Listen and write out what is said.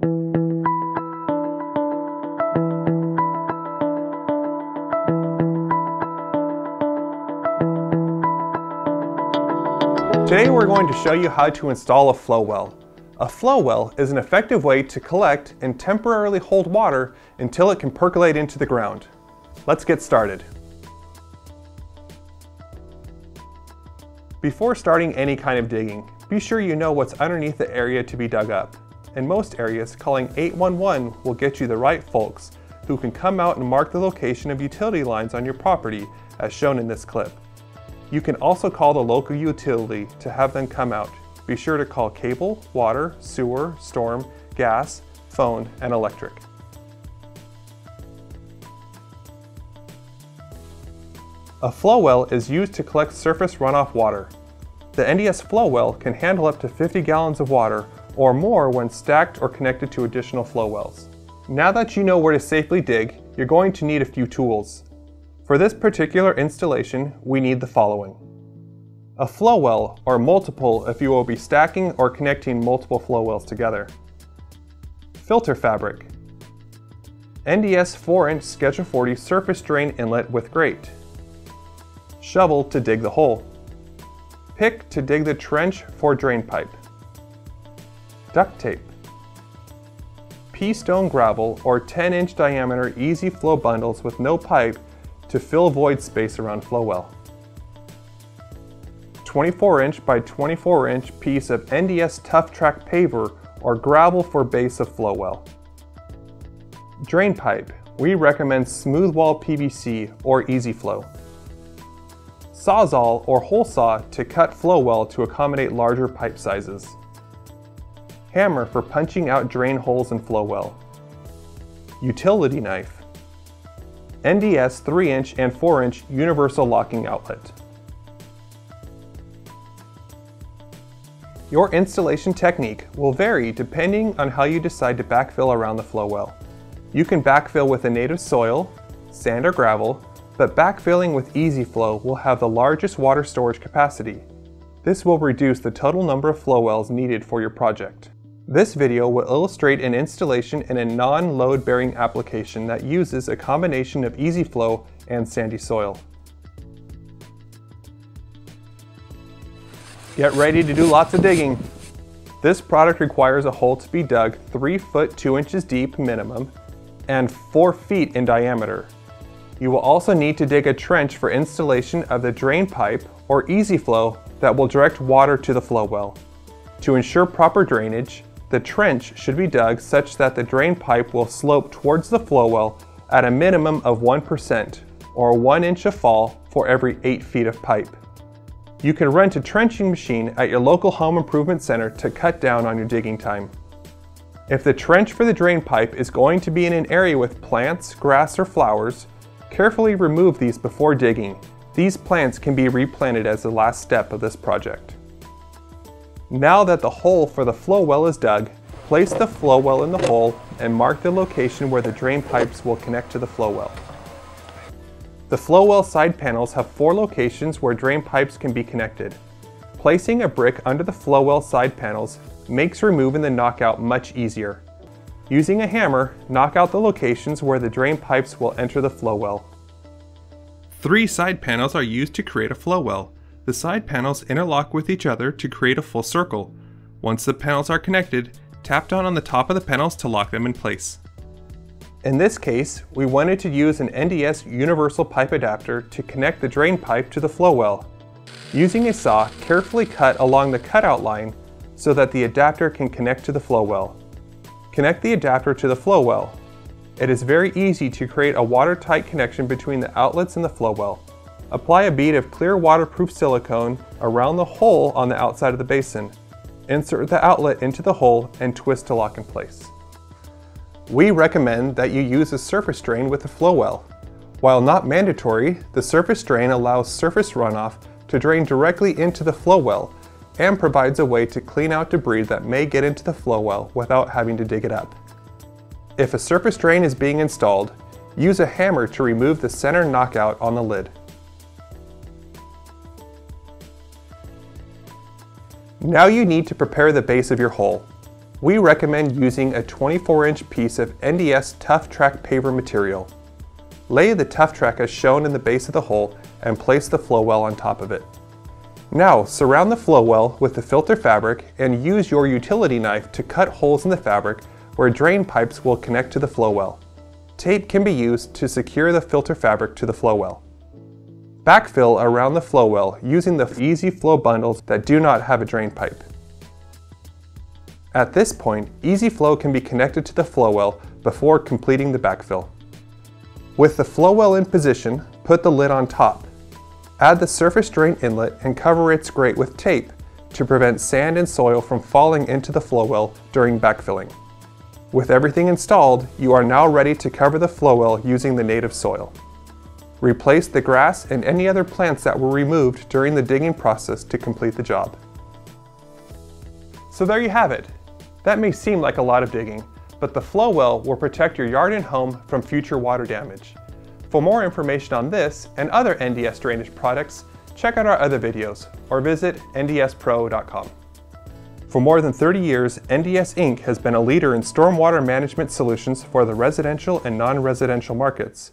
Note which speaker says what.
Speaker 1: Today we're going to show you how to install a Flo-Well. A Flo-Well is an effective way to collect and temporarily hold water until it can percolate into the ground. Let's get started. Before starting any kind of digging, be sure you know what's underneath the area to be dug up. In most areas, calling 811 will get you the right folks who can come out and mark the location of utility lines on your property as shown in this clip. You can also call the local utility to have them come out. Be sure to call cable, water, sewer, storm, gas, phone, and electric. A Flo-Well is used to collect surface runoff water. The NDS Flo-Well can handle up to 50 gallons of water or more when stacked or connected to additional Flo-Wells. Now that you know where to safely dig, you're going to need a few tools. For this particular installation, we need the following. A Flo-Well, or multiple if you will be stacking or connecting multiple Flo-Wells together. Filter fabric. NDS 4-inch Schedule 40 surface drain inlet with grate. Shovel to dig the hole. Pick to dig the trench for drain pipe. Duct tape. Pea-stone gravel or 10-inch diameter EZflow bundles with no pipe to fill void space around Flo-Well. 24 inch by 24 inch piece of NDS Tuff Track paver or gravel for base of Flo-Well. Drain pipe, we recommend smooth wall PVC or EZflow. Sawzall or hole saw to cut Flo-Well to accommodate larger pipe sizes. Hammer for punching out drain holes in Flo-Well. Utility knife. NDS 3-inch and 4-inch universal locking outlet. Your installation technique will vary depending on how you decide to backfill around the Flo-Well. You can backfill with a native soil, sand or gravel, but backfilling with EZflow will have the largest water storage capacity. This will reduce the total number of Flo-Wells needed for your project. This video will illustrate an installation in a non-load bearing application that uses a combination of EZflow and sandy soil. Get ready to do lots of digging. This product requires a hole to be dug 3 foot 2 inches deep minimum and 4 feet in diameter. You will also need to dig a trench for installation of the drain pipe or EZflow that will direct water to the Flo-Well. To ensure proper drainage, the trench should be dug such that the drain pipe will slope towards the Flo-Well at a minimum of 1% or 1 inch of fall for every 8 feet of pipe. You can rent a trenching machine at your local home improvement center to cut down on your digging time. If the trench for the drain pipe is going to be in an area with plants, grass, or flowers, carefully remove these before digging. These plants can be replanted as the last step of this project. Now that the hole for the Flo-Well is dug, place the Flo-Well in the hole and mark the location where the drain pipes will connect to the Flo-Well. The Flo-Well side panels have four locations where drain pipes can be connected. Placing a brick under the Flo-Well side panels makes removing the knockout much easier. Using a hammer, knock out the locations where the drain pipes will enter the Flo-Well. Three side panels are used to create a Flo-Well. The side panels interlock with each other to create a full circle. Once the panels are connected, tap down on the top of the panels to lock them in place. In this case, we wanted to use an NDS universal pipe adapter to connect the drain pipe to the Flo-Well. Using a saw, carefully cut along the cutout line so that the adapter can connect to the Flo-Well. Connect the adapter to the Flo-Well. It is very easy to create a watertight connection between the outlets and the Flo-Well. Apply a bead of clear waterproof silicone around the hole on the outside of the basin. Insert the outlet into the hole and twist to lock in place. We recommend that you use a surface drain with the Flo-Well. While not mandatory, the surface drain allows surface runoff to drain directly into the Flo-Well and provides a way to clean out debris that may get into the Flo-Well without having to dig it up. If a surface drain is being installed, use a hammer to remove the center knockout on the lid. Now you need to prepare the base of your hole. we recommend using a 24-inch piece of NDS Tuff Track paver material. Lay the Tuff Track as shown in the base of the hole and place the Flo-Well on top of it. Now surround the Flo-Well with the filter fabric and use your utility knife to cut holes in the fabric where drain pipes will connect to the Flo-Well. Tape can be used to secure the filter fabric to the Flo-Well. Backfill around the Flo-Well using the EZflow bundles that do not have a drain pipe. At this point, EZflow can be connected to the Flo-Well before completing the backfill. With the Flo-Well in position, put the lid on top. Add the surface drain inlet and cover its grate with tape to prevent sand and soil from falling into the Flo-Well during backfilling. With everything installed, you are now ready to cover the Flo-Well using the native soil. Replace the grass and any other plants that were removed during the digging process to complete the job. So there you have it. That may seem like a lot of digging, but the Flo-Well will protect your yard and home from future water damage. For more information on this and other NDS drainage products, check out our other videos or visit ndspro.com. For more than 30 years, NDS Inc. has been a leader in stormwater management solutions for the residential and non-residential markets.